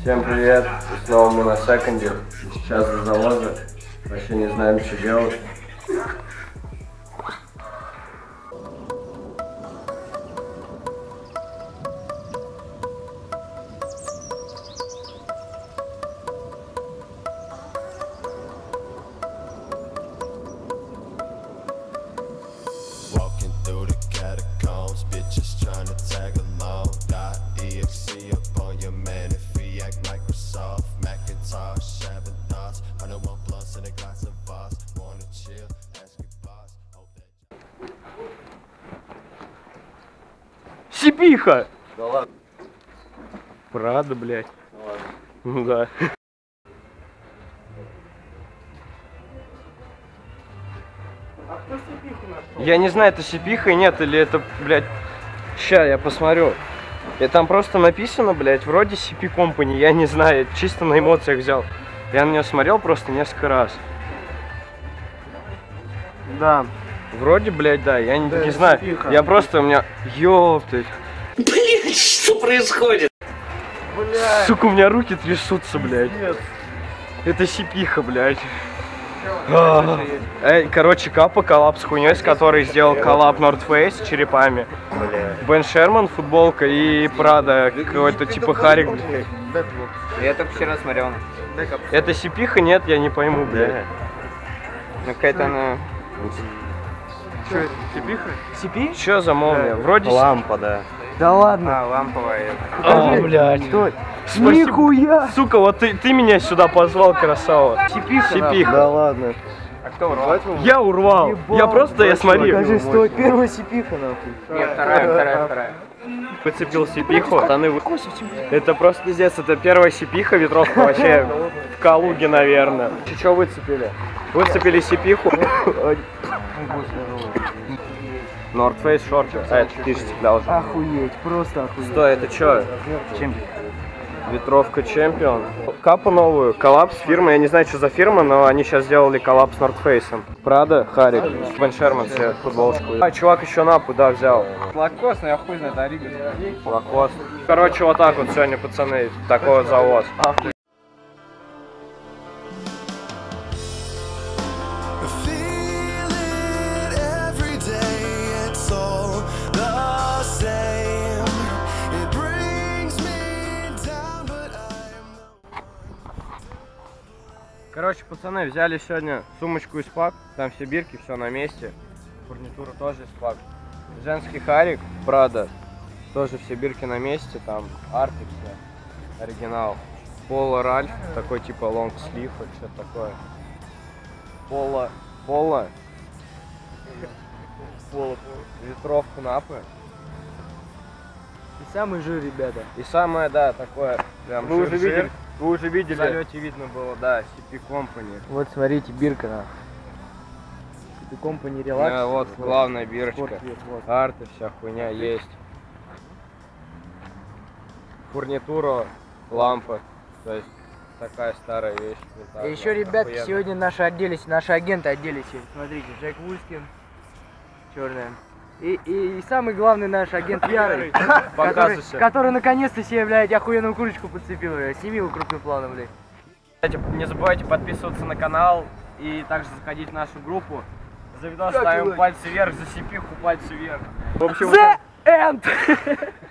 Всем привет! Снова мы на секунде. Сейчас за залоза. Вообще не знаем, что делать. Chill, ask your boss. Hope that. Сипиха! Да ладно. Правда, блядь. ладно. Ну да. Я не знаю, это сипиха нет, или это, блядь, ща я посмотрю. И там просто написано, блядь, вроде CP Company, я не знаю, чисто на эмоциях взял. Я на нее смотрел просто несколько раз. Да. Вроде, блядь, да, я не, Да, не знаю. сипиха. Я просто у меня. Ёптать. Блин, что происходит? Блядь. Сука, у меня руки трясутся, блядь. Это сипиха, блядь. А. Эй, короче, Kappa коллаб с хуйней, с которой сделал коллаб North Face с черепами. Ben Sherman, футболка и Прада, какой-то типа Харик. Я только вчера смотрел. Это сипиха? Нет, я не пойму, блядь. Ну какая-то она... Что это, сипиха? Сипи? Чё за молния? Вроде Лампа, да. Да ладно. А, ламповая. А, блядь. Стой. Нихуя! Сука, вот ты, ты меня сюда позвал, красава. Сипиха. Сипиха. Да ладно. А кто урвал? Я урвал. я просто, я смотри. Покажи, стой, первая сипиха, нахуй. Нет, вторая, вторая, вторая. Подцепил сипиху, штаны вы... Это просто пиздец, это первая сипиха, ветровка вообще в Калуге, наверное. Что выцепили? Выцепили сипиху. North Face шорты. А, это ты же цеплял уже. Охуеть, просто охуеть. Стой, это что? Ветровка Чемпион. Капу новую, коллаб с фирмой. Я не знаю, что за фирма, но они сейчас сделали коллаб с North Face. Prada, Харик, Бен Шерман себе футболочку. А, чувак еще напу, да, взял. Лакос, но я хуй знает, Арига. Лакост. Короче, вот так вот сегодня, пацаны, такой вот завоз. Короче, пацаны, взяли сегодня сумочку из пак, там все бирки, все на месте. Фурнитура тоже из пак. Женский харик, Прада, тоже все бирки на месте, там Артик, все, оригинал. Поло Ральф, такой типа лонг слив, что-то такое. Поло, поло, поло, ветровку напы. И самый жир, ребята. И самое, да, такое, прям Вы уже жир-жир. видели? Вы уже видели? В залете видно было, да, CP Company. Вот смотрите, бирка. Это компани релакс. Да, вот главная бирочка. Вот. Карты, вся хуйня есть. Фурнитура, лампа. То есть такая старая вещь. И еще, ребятки, сегодня наши оделись, наши агенты оделись. Смотрите, Джек Вульскин, черная. И, и, и самый главный наш агент Ярый, который, который наконец-то себе, блядь, охуенную курочку подцепил, блядь. Сними его крупным планом, блядь. Кстати, не забывайте подписываться на канал и также заходить в нашу группу. За видос ставим пальцы вверх, за сипиху пальцы вверх. В общем, The End!